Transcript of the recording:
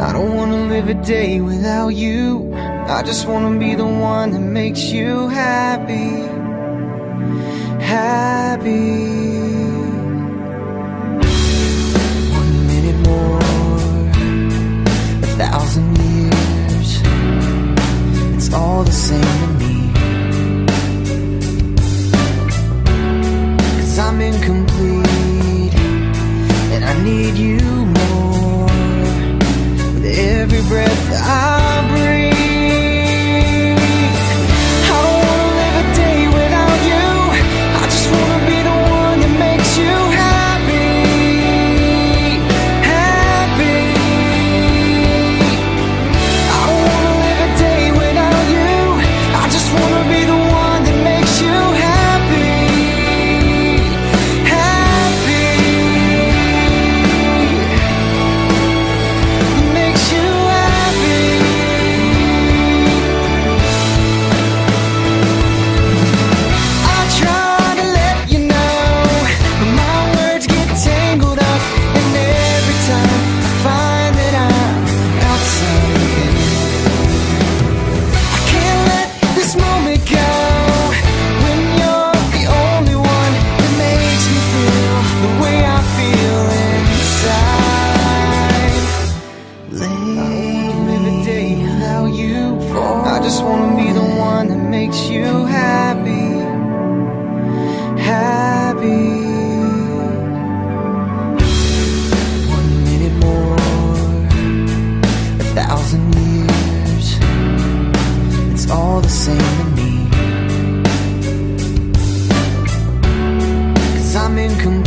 I don't wanna live a day without you. I just wanna be the one that makes you happy. Happy. One minute more, a thousand years. It's all the same to me. Cause I'm incomplete, breath. I just wanna be the one that makes you happy, happy. One minute more, a thousand years. It's all the same to me. Cause I'm incomplete,